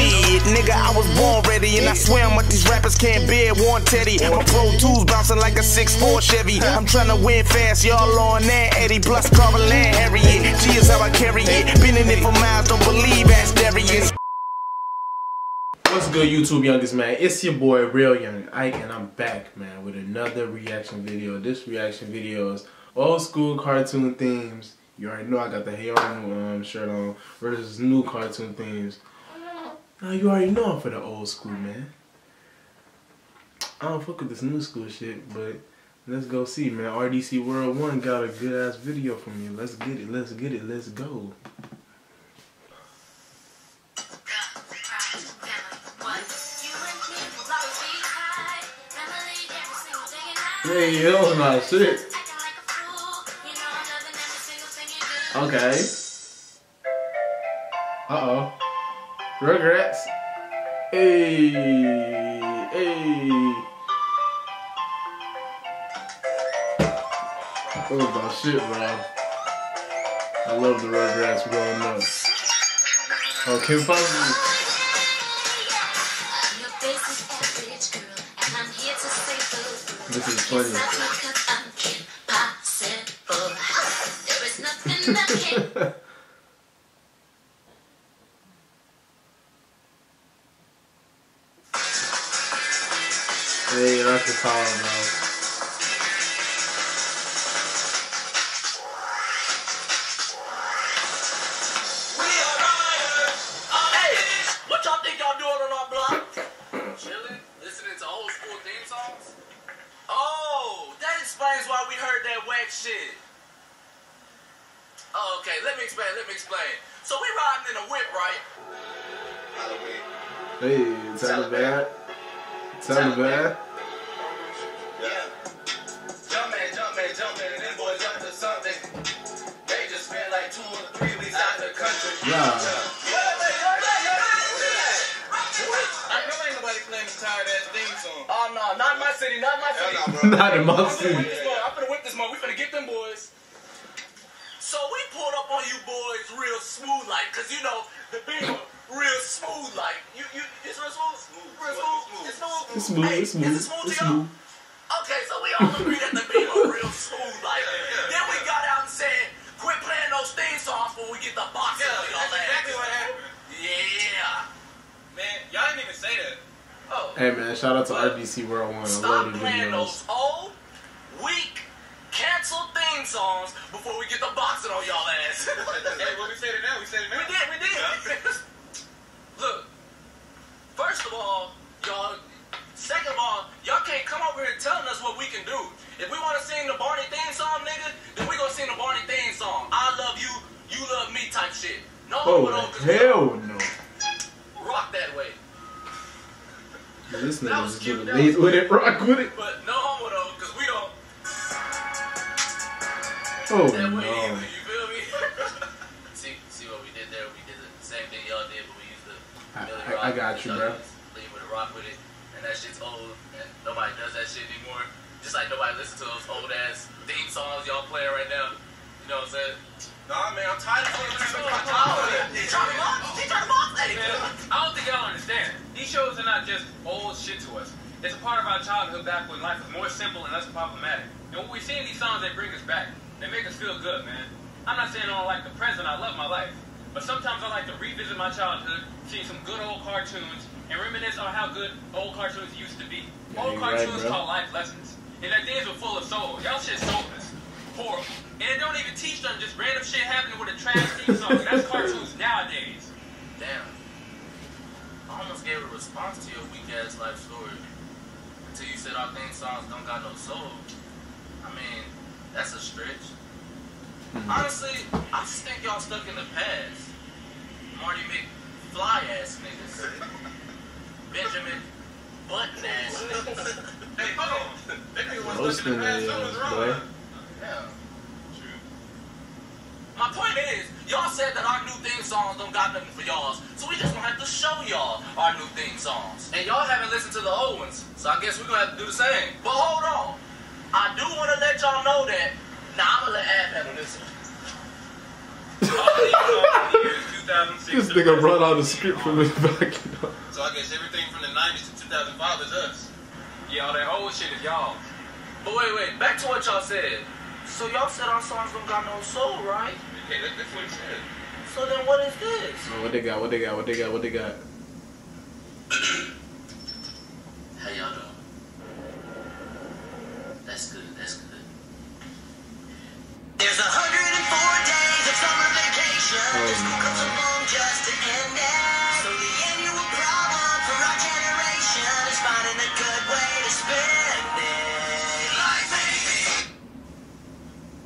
Shit, nigga, I was born ready, and I swear I'm what these rappers can't bear. Warren Teddy, my Pro Tools bouncing like a 6'4 Chevy. I'm trying to win fast, y'all on that Eddie. Plus Carver Land Harriet. G is how I carry it. Been in it for miles, don't believe ask Darius. What's good, YouTube youngest man? It's your boy Real Young Ike, and I'm back, man, with another reaction video. This reaction video is old school cartoon themes. You already know I got the Hey on um, shirt on versus new cartoon themes. Now you already know I'm for the old school, man. I don't fuck with this new school shit, but let's go see, man. RDC World One got a good ass video from you. Let's get it. Let's get it. Let's go. Hey, was my shit. Okay. Uh oh. Rugrats. Hey, hey. That was my shit, bro. I love the Rugrats growing up. Oh, Kim Possible. This is funny. hey, that's the power, bro. shit. Oh, that explains why we heard that whack shit. Oh, okay, let me explain, let me explain. So we riding in a whip, right? Hey, Taliban. Taliban. Yeah. Jumpman, Jumpman, Jumpman, and them boys up to something. They just spent like two or three weeks out the country. Yeah. I know ain't nobody playing the tired ass theme song. Oh no, not in my city, not in my city. not in my city them boys. So we pulled up on you boys real smooth like, cause you know the beamer real smooth like. You you it's real smooth. Smooth. Real smooth. It's smooth. It's smooth. Hey, it's smooth. Is it smooth it's to y'all? Okay, so we all agreed that the beamer real smooth like. Then we got out and said, quit playing those theme songs before we get the box. Yeah, that's exactly what happened. Yeah. Man, y'all didn't even say that. Oh. Hey man, shout out to RDC World One. Stop love the playing those old, weak canceled theme songs before we get the boxing on y'all ass. hey, what we said it now. We said it now. We did. We did. Yeah. Look, first of all, y'all. Second of all, y'all can't come over here telling us what we can do. If we want to sing the Barney theme song, nigga, then we gonna sing the Barney theme song. I love you, you love me type shit. No, oh, hell no. Rock that way. This nigga's giving with it, rock with it. And that shit's old, and nobody does that shit anymore. Just like nobody listens to those old ass theme songs y'all playing right now. You know what I'm saying? Nah, man, I'm tired of listening to my childhood. He trying to box. He trying to box. I don't think y'all understand. These shows are not just old shit to us. It's a part of our childhood back when life was more simple and less problematic. And what we see in these songs, they bring us back. They make us feel good, man. I'm not saying I don't like the present, I love my life. But sometimes I like to revisit my childhood, see some good old cartoons, and reminisce on how good old cartoons used to be. Yeah, old cartoons right, taught life lessons. And their things were full of soul. Y'all shit soulless. Horrible. And it don't even teach them just random shit happening with a trash theme song. That's cartoons nowadays. Damn. I almost gave a response to your weak ass life story. Until you said our theme songs don't got no soul. I mean, that's a stretch. Mm-hmm. Honestly, I just think y'all stuck in the past. Marty McFly ass niggas. Benjamin Button ass niggas. hey, hold on. That nigga was stuck in the past. Something's wrong. Yeah. My point is, y'all said that our new theme songs don't got nothing for y'all, so we just gonna have to show y'all our new theme songs. And y'all haven't listened to the old ones, so I guess we're gonna have to do the same. But hold on. I do want to let y'all know that. Nah, I'm gonna let Ab handle this one. Oh, 2006. This nigga present. brought out a script from his back. So I guess everything from the 90s to 2005 is us. Yeah, all that old shit is y'all. But wait, wait, back to what y'all said. So y'all said our songs don't got no soul, right? Okay, that, that's what he said. So then what is this? Oh, what they got? What they got? What they got? What they got?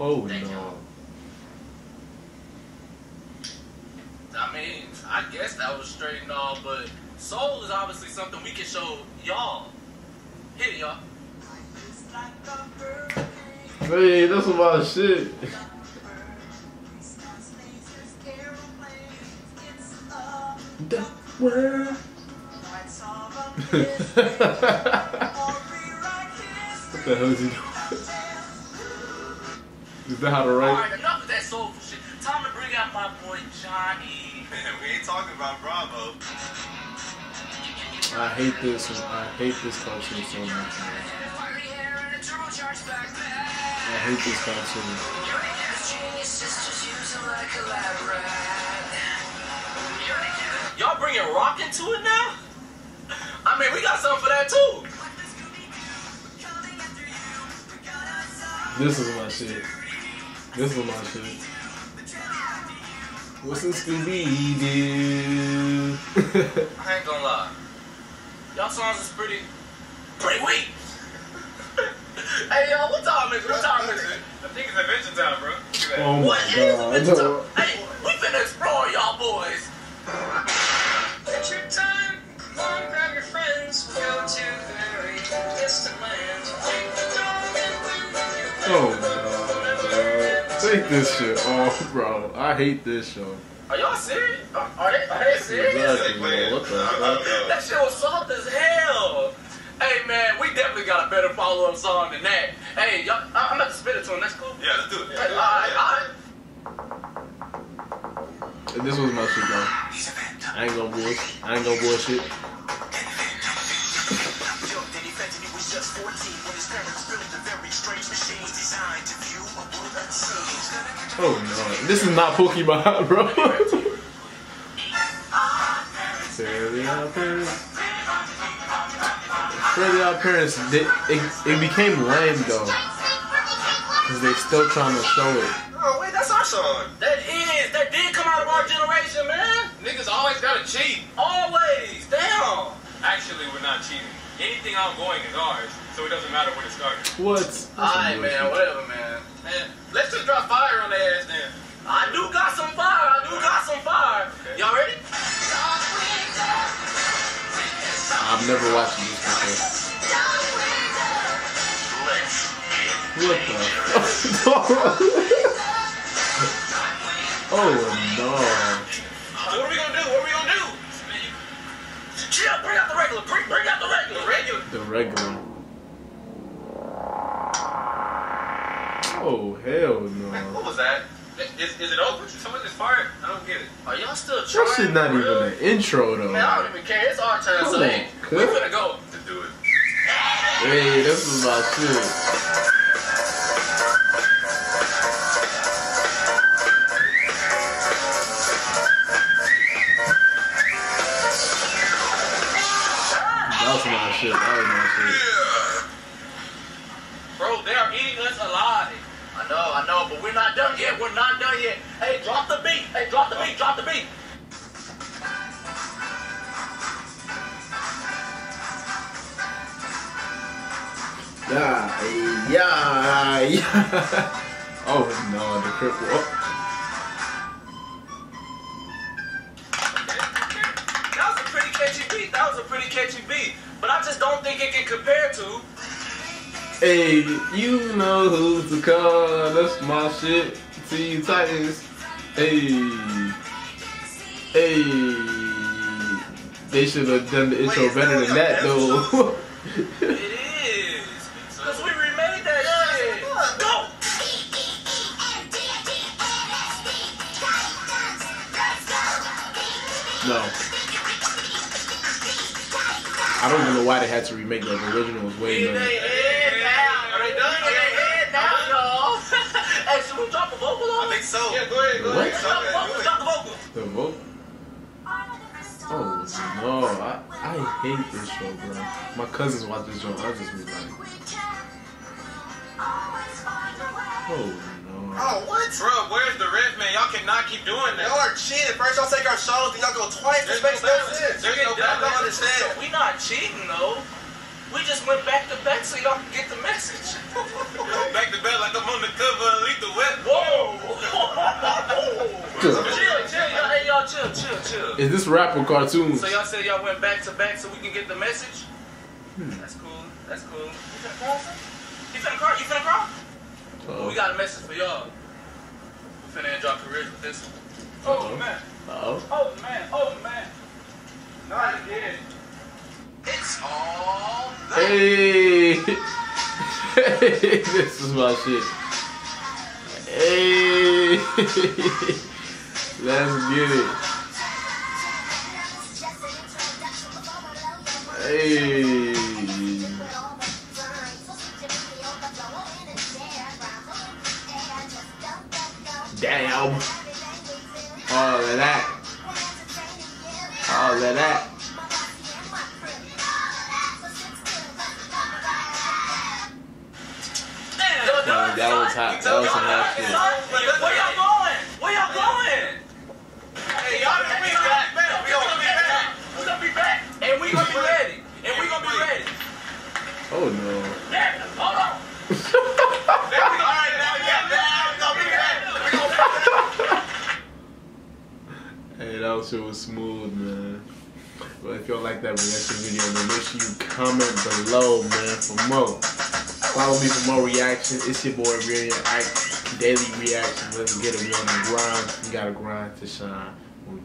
Oh Thank no. I mean, I guess that was straight and all, but soul is obviously something we can show y'all. Hit it, y'all. Hey, that's my shit. The world. what the hell is he doing? Is that how to write? Alright, enough of that soulful shit. Time to bring out my boy Johnny. Man, we ain't talking about Bravo. I hate this. I hate this cartoon so much. I hate this cartoon. Y'all bringing rock into it now? I mean, we got something for that too. This is my shit. This is my shit. What's in Scooby Doo? I ain't gonna lie. Y'all songs is pretty, pretty weak. hey, y'all, what time is it? What time is it? I think it's Adventure Time, bro. Look at that. oh What my is god. it? No. Hey, we finna explore y'all boys. Adventure time. Come on, grab your friends. Go to very distant lands. Take the dog and win. the Oh no, bro. Take this shit off, bro. I hate this show. Are y'all serious? Are, are they, are they serious? Exactly, bro. What the fuck? That shit was soft as hell. Hey man, we definitely got a better follow-up song than that. Hey, y'all, I- I'm about to spit it to him. That's cool. Yeah, let's do it. Hey, all right, all right. This was my shit, bro. I ain't gonna bullshit. I ain't gonna bullshit. Oh no, this is not Pokemon, bro. Fairly Odd Parents. Fairly Odd Parents, they, it, it became lame though. Cause they still trying to show it. Oh, wait, that's our song. That is, that did come out of our generation, man. Niggas always gotta cheat. Always, damn. Actually, we're not cheating. Anything outgoing is ours, so it doesn't matter when it started. What? Alright, man, whatever, man. Man, let's just drop fire on their ass then. I do got some fire. I do got some fire. Y'all ready? I've never watched this before. What the? oh no! What are we gonna do? What are we gonna do? Chill, bring out the regular. Bring, bring out the regular. Regular. The regular. Oh hell Man, what was that? Is, is it over? Someone just fired? I don't get it. Are y'all still trying? That shit not for even real? an intro though. Man, I don't even care. It's our turn, so Come hey, on, we cuz. finna go. To do it. Hey, this is my shit. Eating us alive. I know, I know, but we're not done yet. We're not done yet. Hey, drop the beat. Hey, drop the beat. Drop the beat. Yeah, yeah, yeah. Oh no, the cripple. Oh. That was a pretty catchy beat. That was a pretty catchy beat. But I just don't think it can compare to. Hey, you know who's the car, that's my shit. T Titans. Hey. Hey. They should have done the intro Wait, better than that though. it is. Cause we remade that shit. Go! No. I don't even know why they had to remake that. The original was way better. Hey, should we drop a vocal I on? think so. Yeah, go ahead, go What? ahead. Drop the vocal, drop the vocal. The vote. Oh no, I, I hate this show, bro. My cousins watch this show. I just be like, oh no. Oh, what? Bro, where's the ref, man? Y'all cannot keep doing that. Y'all are cheating. First y'all take our shows, then y'all go twice. This makes no sense. There's no I don't understand. We not cheating though. We just went back to back so y'all can get the message. Back to back like I'm on the cover of Lethal Weapon. Whoa! chill, chill, y'all. Hey, y'all, chill, chill, chill. Is this rap or cartoons? So y'all said y'all went back to back so we can get the message? Hmm. That's cool. That's cool. You finna crawl? son? You finna crawl? You finna crawl? Uh-oh. We got a message for y'all. We finna end y'all careers with this one. Oh man. Uh-oh. Oh man. Oh man. Not again. It's all Hey! hey! This is my shit. Hey! Let's get it. Hey! Damn! All of that. All of that. Done, that was hot. That was some hot shit. Where y'all going? Where y'all going? Hey, y'all gonna be back. We gonna be back. We gonna be back, and we gonna be ready, and we gonna be ready. Oh no. Yeah, hold on. All right, now, yeah, now we gonna be back. We gonna be back. Hey, that shit was smooth, man. But if y'all like that reaction video, then make sure you comment below, man, for more. Follow me for more reactions. It's your boy, Ike. Daily reactions. Let's get it. We on the grind. We gotta grind to shine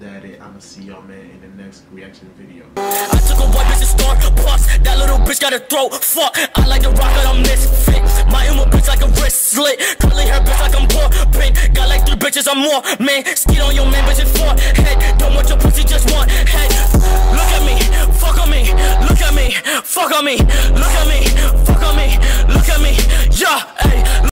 daddy. I'ma see y'all man in the next reaction video. I took a white bitch to start box. That little bitch got a throat. Fuck. I like to rock it, I'm misfit. My humor bitch like a wrist slit. Curly hair bitch like I'm poor. Pink. Got like three bitches, I'm more. Man, skid on your man, bitch, it's four. Head. Don't want your pussy, just one. Head. Look at me. Fuck on me. Look at me. Fuck on me. Look at me. Fuck on me. Look at me. Yeah. Hey.